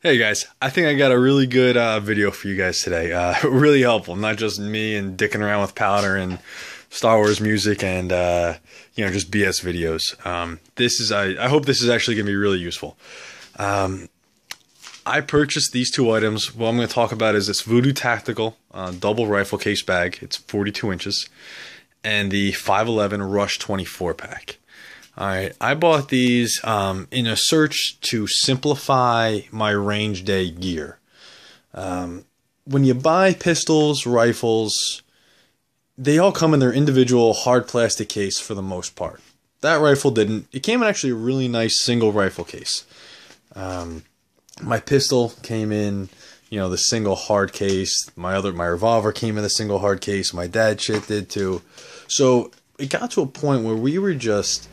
Hey guys, I think I got a really good uh, video for you guys today. Uh, really helpful, not just me and dicking around with powder and Star Wars music and uh, you know just BS videos. Um, this is I, I hope this is actually going to be really useful. Um, I purchased these two items. What I'm going to talk about is this Voodoo Tactical uh, double rifle case bag. It's 42 inches, and the 511 Rush 24 pack. All right, I bought these um, in a search to simplify my range day gear. Um, when you buy pistols, rifles, they all come in their individual hard plastic case for the most part. That rifle didn't. It came in actually a really nice single rifle case. Um, my pistol came in, you know, the single hard case. My other, my revolver came in the single hard case. My dad shit did too. So it got to a point where we were just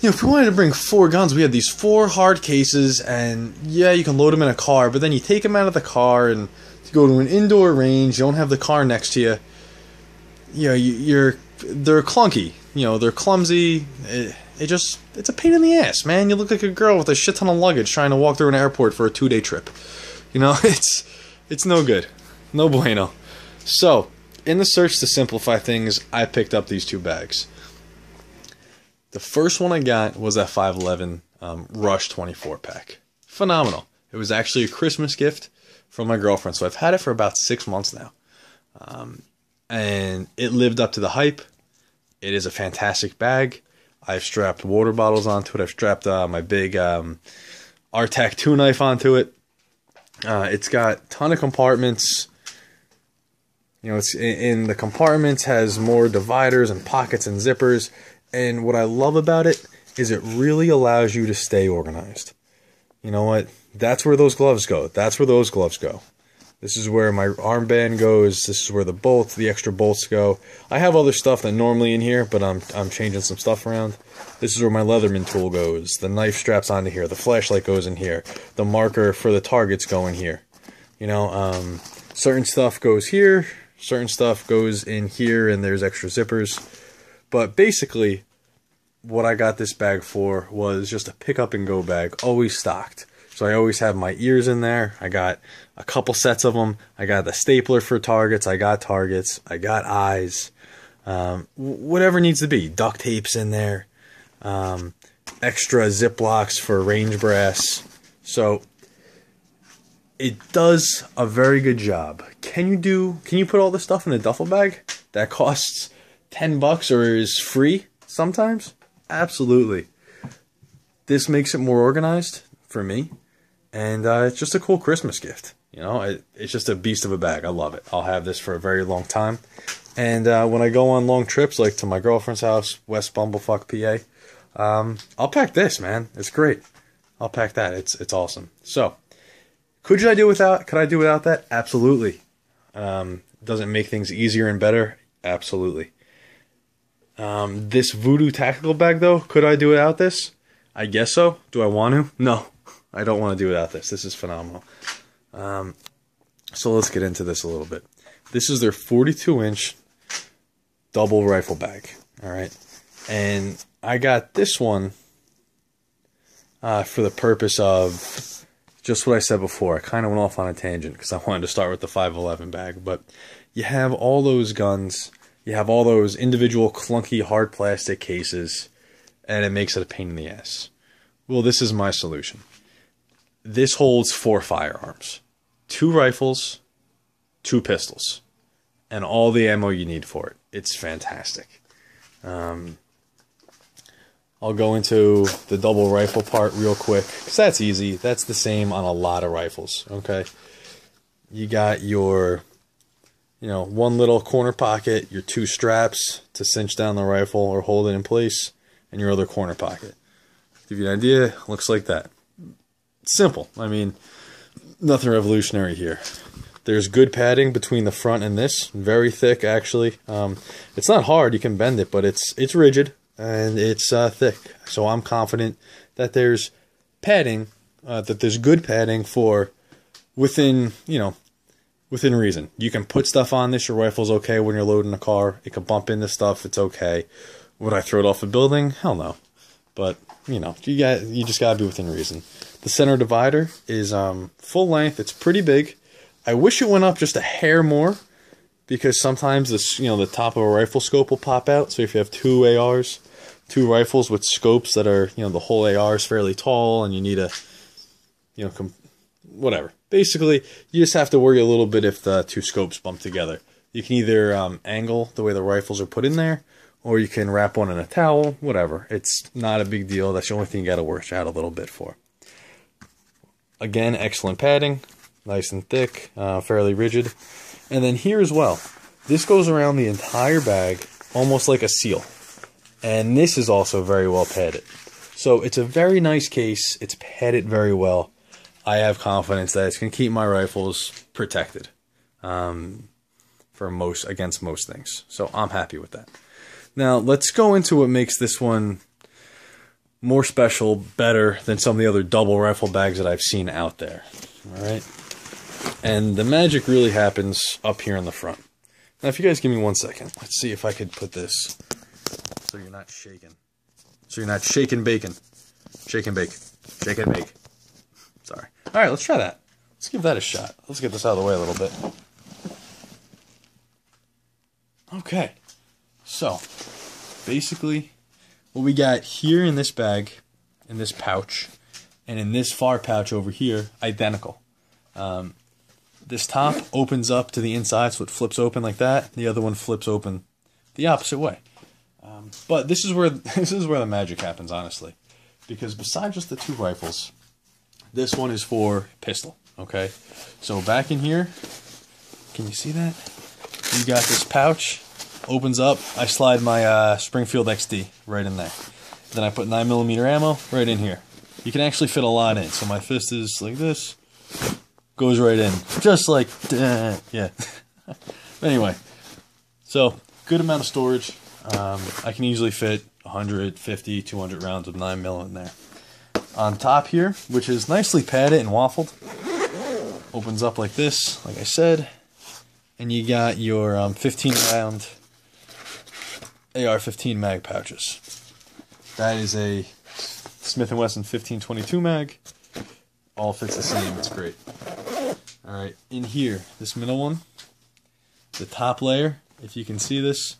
you know, if we wanted to bring four guns, we had these four hard cases, and yeah, you can load them in a car, but then you take them out of the car and to go to an indoor range, you don't have the car next to you. You know, you're they're clunky. You know, they're clumsy. It, it just it's a pain in the ass, man. You look like a girl with a shit ton of luggage trying to walk through an airport for a two day trip. You know, it's it's no good, no bueno. So, in the search to simplify things, I picked up these two bags. The first one I got was that 511 um, Rush 24 pack. Phenomenal. It was actually a Christmas gift from my girlfriend, so I've had it for about six months now. Um, and it lived up to the hype. It is a fantastic bag. I've strapped water bottles onto it. I've strapped uh, my big um, RTAK 2 knife onto it. Uh, it's got a ton of compartments. You know, it's in, in the compartments has more dividers and pockets and zippers. And what I love about it is it really allows you to stay organized. You know what? That's where those gloves go. That's where those gloves go. This is where my armband goes. This is where the bolts, the extra bolts go. I have other stuff that normally in here, but I'm I'm changing some stuff around. This is where my Leatherman tool goes. The knife straps onto here. The flashlight goes in here. The marker for the targets go in here. You know, um, certain stuff goes here. Certain stuff goes in here, and there's extra zippers. But basically, what I got this bag for was just a pick up and go bag, always stocked. So I always have my ears in there. I got a couple sets of them. I got the stapler for targets. I got targets. I got eyes. Um, whatever needs to be. Duct tapes in there. Um, extra Ziplocs for range brass. So it does a very good job. Can you do? Can you put all this stuff in a duffel bag that costs 10 bucks or is free sometimes? Absolutely. This makes it more organized for me. And uh, it's just a cool Christmas gift. You know, it, it's just a beast of a bag. I love it. I'll have this for a very long time. And uh, when I go on long trips, like to my girlfriend's house, West Bumblefuck, PA, um, I'll pack this, man. It's great. I'll pack that. It's it's awesome. So, could I do without? Could I do without that? Absolutely. Um, does it make things easier and better? Absolutely. Um, this Voodoo tactical bag, though, could I do without this? I guess so. Do I want to? No, I don't want to do without this. This is phenomenal. Um, so let's get into this a little bit. This is their 42 inch double rifle bag. All right. And I got this one uh, for the purpose of just what I said before. I kind of went off on a tangent because I wanted to start with the 511 bag. But you have all those guns you have all those individual clunky hard plastic cases, and it makes it a pain in the ass. Well, this is my solution. This holds four firearms two rifles, two pistols, and all the ammo you need for it. It's fantastic. Um, I'll go into the double rifle part real quick because that's easy. That's the same on a lot of rifles. Okay. You got your you know, one little corner pocket, your two straps to cinch down the rifle or hold it in place, and your other corner pocket. Give you an idea, looks like that. Simple. I mean, nothing revolutionary here. There's good padding between the front and this, very thick actually. Um, it's not hard, you can bend it, but it's it's rigid and it's uh, thick. So I'm confident that there's padding, uh, that there's good padding for within you know within reason. You can put stuff on this. Your rifle's okay when you're loading a car. It can bump into stuff. It's okay. Would I throw it off a building? Hell no. But you know, you got you just gotta be within reason. the center divider is um, full length. It's pretty big. I wish it went up just a hair more because sometimes this, you know, the top of a rifle scope will pop out. So if you have two ARs, two rifles with scopes that are, you know, the whole AR is fairly tall and you need a, you know, whatever. Basically, you just have to worry a little bit if the two scopes bump together. You can either um, angle the way the rifles are put in there, or you can wrap one in a towel, whatever. It's not a big deal. That's the only thing you got to work out a little bit for. Again, excellent padding, nice and thick, uh, fairly rigid. And then here as well, this goes around the entire bag, almost like a seal. And this is also very well padded. So it's a very nice case. It's padded very well. I have confidence that it's going to keep my rifles protected um, for most against most things. So I'm happy with that. Now let's go into what makes this one more special, better than some of the other double rifle bags that I've seen out there. All right. And the magic really happens up here in the front. Now, if you guys give me one second, let's see if I could put this so you're not shaking. So you're not shaking bacon. Shake and bake. Shake and bake. All right, let's try that. Let's give that a shot. Let's get this out of the way a little bit. Okay. So, basically, what we got here in this bag, in this pouch, and in this far pouch over here, identical. Um, this top opens up to the inside, so it flips open like that. The other one flips open the opposite way. Um, but this is where this is where the magic happens, honestly, because besides just the two rifles, this one is for pistol. Okay, so back in here, can you see that? You got this pouch, opens up. I slide my uh, Springfield XD right in there. Then I put nine millimeter ammo right in here. You can actually fit a lot in. So my fist is like this, goes right in, just like that. yeah. anyway, so good amount of storage. Um, I can easily fit 150, 200 rounds of 9 mil in there. On top here, which is nicely padded and waffled, opens up like this, like I said, and you got your um, 15 round AR-15 mag pouches. That is a Smith & Wesson 1522 mag. All fits the same. It's great. All right, in here, this middle one, the top layer, if you can see this,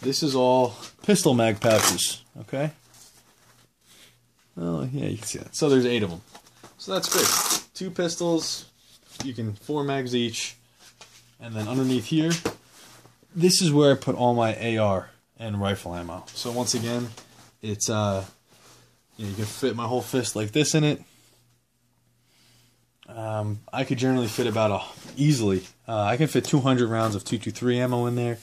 this is all pistol mag pouches, okay? Oh, yeah, you can see that. So there's eight of them. So that's great. Two pistols, you can four mags each. And then underneath here, this is where I put all my AR and rifle ammo. So once again, it's uh you, know, you can fit my whole fist like this in it. Um, I could generally fit about a easily. Uh, I can fit 200 rounds of 223 ammo in there,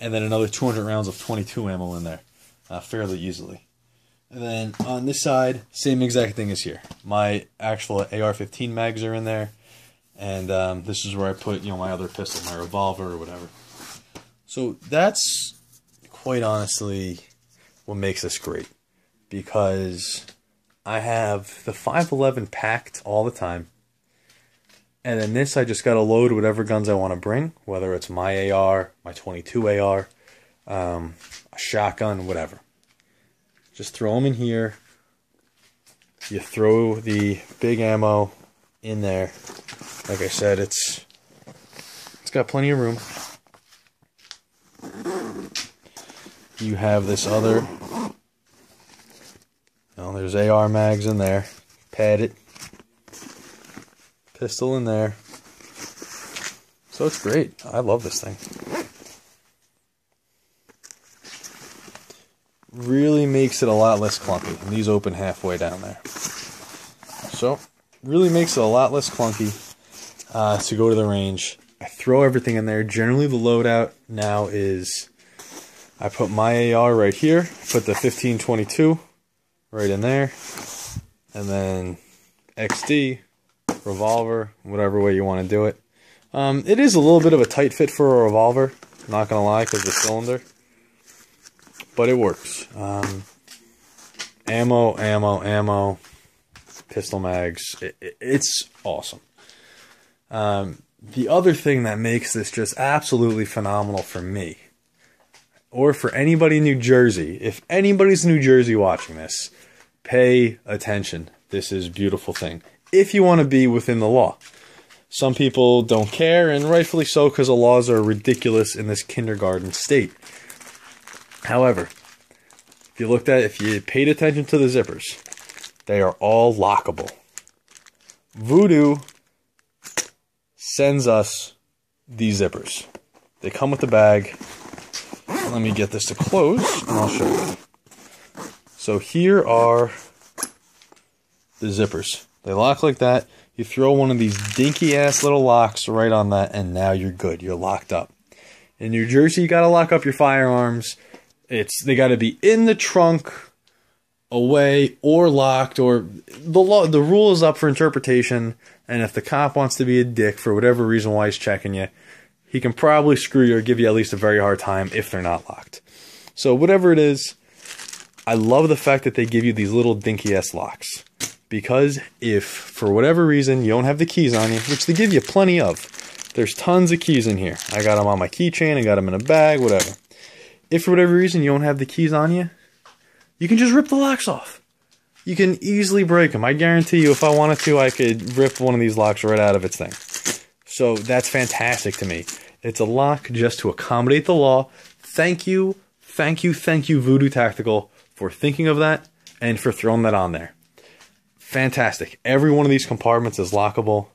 and then another 200 rounds of 22 ammo in there, uh, fairly easily. And then on this side, same exact thing as here. My actual AR-15 mags are in there, and um, this is where I put you know my other pistol, my revolver or whatever. So that's quite honestly what makes this great because I have the 511 packed all the time. And then this, I just got to load whatever guns I want to bring, whether it's my AR, my 22 AR, um, a shotgun, whatever. Just throw them in here. You throw the big ammo in there. Like I said, it's it's got plenty of room. You have this other. Well, there's AR mags in there. Padded. Pistol in there. So it's great. I love this thing. Really makes it a lot less clunky. And these open halfway down there. So, really makes it a lot less clunky uh, to go to the range. I throw everything in there. Generally, the loadout now is I put my AR right here, put the 1522 right in there, and then XD, revolver, whatever way you want to do it. Um, it is a little bit of a tight fit for a revolver, not gonna lie, because the cylinder, but it works. Um, ammo, ammo, ammo, pistol mags, it, it, it's awesome. Um, the other thing that makes this just absolutely phenomenal for me or for anybody in New Jersey, if anybody's in New Jersey watching this, pay attention. this is a beautiful thing. If you want to be within the law. Some people don't care, and rightfully so, because the laws are ridiculous in this kindergarten state. However, if you looked at, if you paid attention to the zippers, they are all lockable. Voodoo sends us these zippers. They come with the bag. Let me get this to close, and I'll show you. So here are the zippers. They lock like that. You throw one of these dinky ass little locks right on that, and now you're good. You're locked up. In New Jersey, you gotta lock up your firearms. It's they gotta be in the trunk, away, or locked, or the law. The rule is up for interpretation. And if the cop wants to be a dick for whatever reason why he's checking you, he can probably screw you or give you at least a very hard time if they're not locked. So whatever it is, I love the fact that they give you these little dinky ass locks. Because if for whatever reason you don't have the keys on you, which they give you plenty of, there's tons of keys in here. I got them on my keychain, I got them in a bag, whatever. If for whatever reason you don't have the keys on you, you can just rip the locks off. You can easily break them. I guarantee you, if I wanted to, I could rip one of these locks right out of its thing. So that's fantastic to me. It's a lock just to accommodate the law. Thank you, thank you, thank you, Voodoo Tactical, for thinking of that and for throwing that on there. Fantastic. Every one of these compartments is lockable.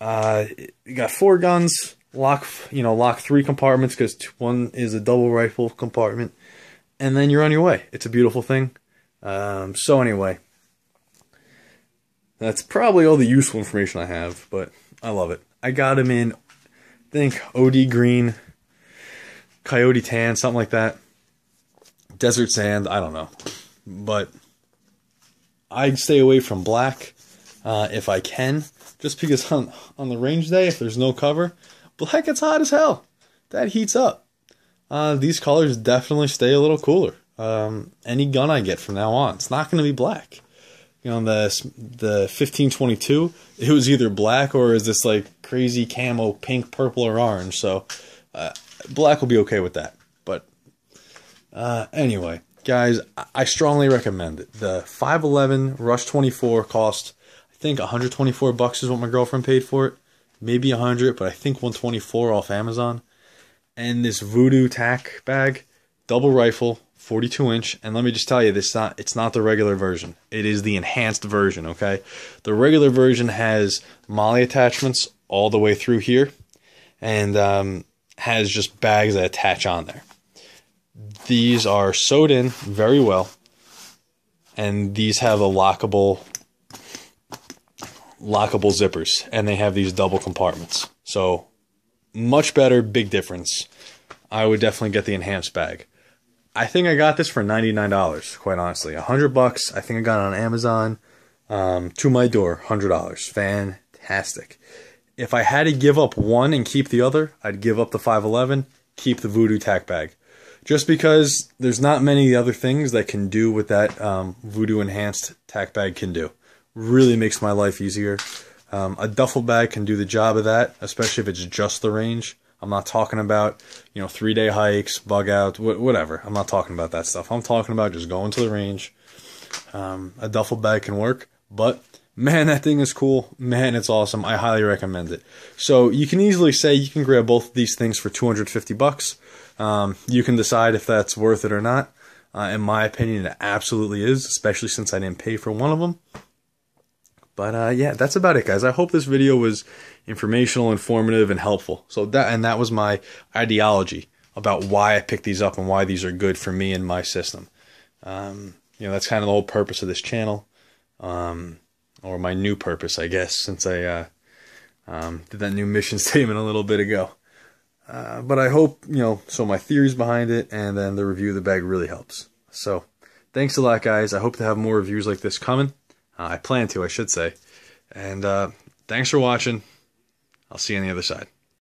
Uh, you got four guns. Lock, you know, lock three compartments because one is a double rifle compartment, and then you're on your way. It's a beautiful thing. Um, so anyway, that's probably all the useful information I have, but I love it. I got him in, I think OD green, coyote tan, something like that. Desert sand, I don't know, but I'd stay away from black uh, if I can, just because on on the range day, if there's no cover, black gets hot as hell. That heats up. Uh, these colors definitely stay a little cooler. Um, any gun I get from now on, it's not going to be black. You know, the the 1522, it was either black or is this like crazy camo, pink, purple, or orange. So, uh, black will be okay with that. But uh, anyway, guys, I strongly recommend it. The 511 Rush 24 cost, I think 124 bucks is what my girlfriend paid for it. Maybe 100, but I think 124 off Amazon. And this Voodoo tack bag, double rifle, 42 inch. And let me just tell you, this not it's not the regular version. It is the enhanced version. Okay, the regular version has MOLLE attachments all the way through here, and um, has just bags that attach on there. These are sewed in very well, and these have a lockable lockable zippers, and they have these double compartments. So much better, big difference. I would definitely get the enhanced bag. I think I got this for ninety nine dollars. Quite honestly, a hundred bucks. I think I got it on Amazon. Um, to my door, hundred dollars. Fantastic. If I had to give up one and keep the other, I'd give up the 511, keep the Voodoo tack bag just because there's not many other things that can do what that um, Voodoo enhanced tack bag can do. Really makes my life easier. Um, a duffel bag can do the job of that, especially if it's just the range. I'm not talking about you know three day hikes, bug out, wh- whatever. I'm not talking about that stuff. I'm talking about just going to the range. Um, a duffel bag can work, but man, that thing is cool. Man, it's awesome. I highly recommend it. So you can easily say you can grab both of these things for 250 bucks. Um, you can decide if that's worth it or not. Uh, in my opinion, it absolutely is, especially since I didn't pay for one of them. But uh, yeah, that's about it, guys. I hope this video was informational, informative, and helpful. So that and that was my ideology about why I picked these up and why these are good for me and my system. Um, you know, that's kind of the whole purpose of this channel, um, or my new purpose, I guess, since I uh, um, did that new mission statement a little bit ago. Uh, but I hope, you know, so my theories behind it and then the review of the bag really helps. So thanks a lot, guys. I hope to have more reviews like this coming. Uh, I plan to, I should say. And uh, thanks for watching. I'll see you on the other side.